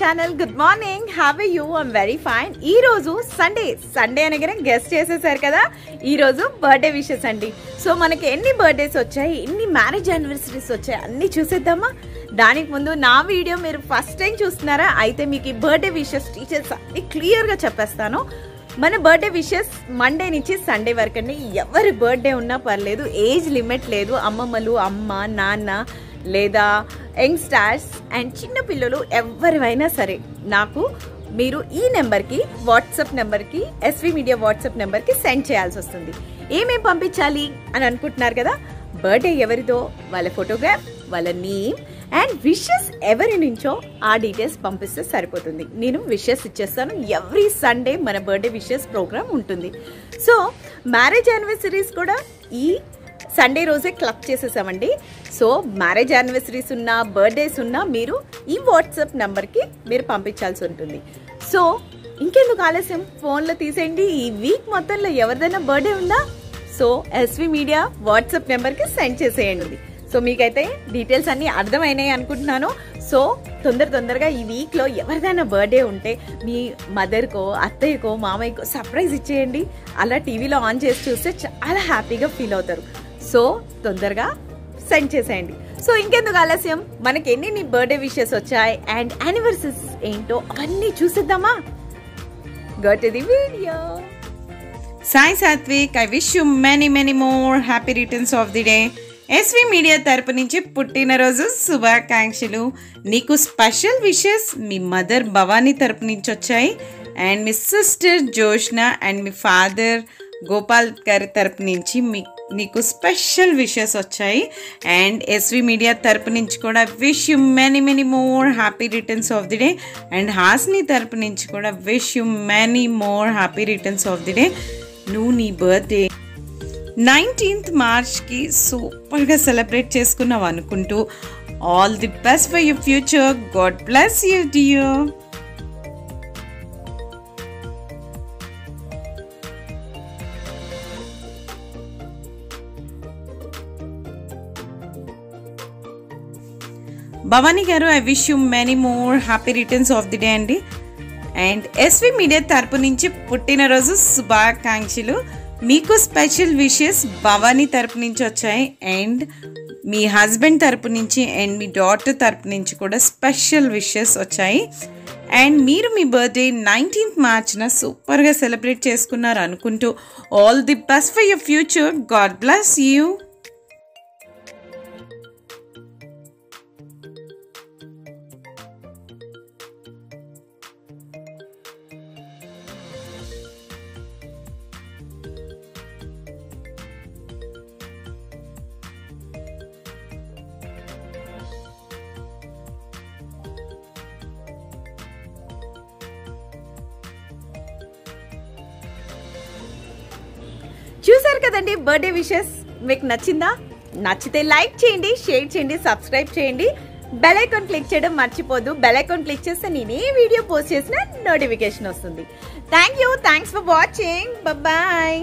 Channel good morning have you I'm very fine ఈ రోజు Sunday Sunday అనగానే guest చేసేసారు కదా. ఈ రోజు బర్త్డే విషెస్ అండి. సో మనకి ఎన్ని బర్త్డేస్ వచ్చాయి? ఎన్ని మ్యారేజ్ యానివర్సరీస్ వచ్చాయి? అన్ని చూసేద్దామా? దానికి ముందు నా వీడియో మీరు ఫస్ట్ టైం చూస్తున్నారా? అయితే మీకు ఈ బర్త్డే విషెస్ టీచర్స్ అన్ని క్లియర్గా చెప్పేస్తాను. మన బర్త్డే విషెస్ మండే నుంచి సండే వరకు అండి. ఎవరి బర్త్డే ఉన్నా పర్లేదు ఏజ్ లిమిట్ లేదు. అమ్మమ్మలు అమ్మ నాన్న లేదా యంగ్ స్టార్స్ అండ్ చిన్న పిల్లలు ఎవరివైనా సరే నాకు మీరు ఈ నెంబర్కి వాట్సాప్ నెంబర్కి ఎస్వి మీడియా వాట్సాప్ నెంబర్కి సెండ్ చేయాల్సి వస్తుంది. ఏమేం పంపించాలి అని అనుకుంటున్నారు కదా? బర్త్డే ఎవరిదో వాళ్ళ ఫోటోగ్రాఫ్ వాళ్ళ నేమ్ అండ్ విషెస్ ఎవరి నుంచో ఆ డీటెయిల్స్ పంపిస్తే సరిపోతుంది. నేను విషెస్ ఇచ్చేస్తాను. ఎవ్రీ సండే మన బర్త్డే విషెస్ ప్రోగ్రామ్ ఉంటుంది. సో మ్యారేజ్ యానివర్సరీస్ కూడా ఈ సండే రోజే క్లబ్ చేసేసామండి. సో మ్యారేజ్ యానివర్సరీస్ ఉన్నా బర్త్డేస్ ఉన్నా మీరు ఈ వాట్సాప్ నెంబర్కి మీరు పంపించాల్సి ఉంటుంది. సో ఇంకెందుకు ఆలస్యం? ఫోన్లో తీసేయండి. ఈ వీక్ మొత్తంలో ఎవరిదైనా బర్త్డే ఉందా? సో ఎస్వి మీడియా వాట్సాప్ నెంబర్కి సెండ్ చేసేయండి. సో మీకైతే డీటెయిల్స్ అన్నీ అర్థమైనాయి అనుకుంటున్నాను. సో తొందర తొందరగా ఈ వీక్లో ఎవరిదైనా బర్త్డే ఉంటే మీ మదర్కో అత్తయ్యకో మామయ్యకో సర్ప్రైజ్ ఇచ్చేయండి. అలా టీవీలో ఆన్ చేసి చూస్తే చాలా హ్యాపీగా ఫీల్ అవుతారు. సో తొందరగా సెండ్ చేసేయండి. సో ఇంకెందుకు ఆలస్యం? మనకి ఎన్ని బర్త్డే విషెస్ వచ్చాయి అండ్ యానివర్సరీస్ ఏంటో అవన్నీ చూసేద్దామా? Gut the video. Sai Satvik I wish you many many more happy returns of the day SV media తరపు నుంచి పుట్టినరోజు శుభాకాంక్షలు. నీకు స్పెషల్ విషెస్ మీ మదర్ భవానీ తరపు నుంచి వచ్చాయి. అండ్ మీ సిస్టర్ జోష్న అండ్ మీ ఫాదర్ గోపాల్ గారి తరపు నుంచి మీ నీకు స్పెషల్ విషెస్ వచ్చాయి. అండ్ ఎస్వి మీడియా తరపు నుంచి కూడా wish you many many more happy returns of the day and Hasni తరపు నుంచి కూడా wish you many more happy returns of the day నువ్వు నీ బర్త్డే నైన్టీన్త్ మార్చ్కి సూపర్గా సెలబ్రేట్ చేసుకున్నావు అనుకుంటూ. All the best for your future God bless you dear Bhavani garu I wish you many more happy returns of the day అండి. And SV media తరపు నుంచి పుట్టినరోజు శుభాకాంక్షలు. మీకు స్పెషల్ విషెస్ భవానీ తరపు నుంచి వచ్చాయి. అండ్ మీ హస్బెండ్ తరపు నుంచి అండ్ మీ డాటర్ తరపు నుంచి కూడా స్పెషల్ విషెస్ వచ్చాయి. అండ్ మీరు మీ బర్త్డే నైన్టీన్త్ మార్చిన సూపర్గా సెలబ్రేట్ చేసుకున్నారు అనుకుంటూ all the best for your future God bless you చూసారు కదండి బర్త్డే విషెస్? మీకు నచ్చిందా? నచ్చితే లైక్ చేయండి షేర్ చేయండి సబ్స్క్రైబ్ చేయండి. బెల్ ఐకాన్ క్లిక్ చేయడం మర్చిపోదు. బెల్ ఐకాన్ క్లిక్ చేస్తే నేను ఏ వీడియో పోస్ట్ చేసినా నోటిఫికేషన్ వస్తుంది. Thank you. Thanks for watching. Bye.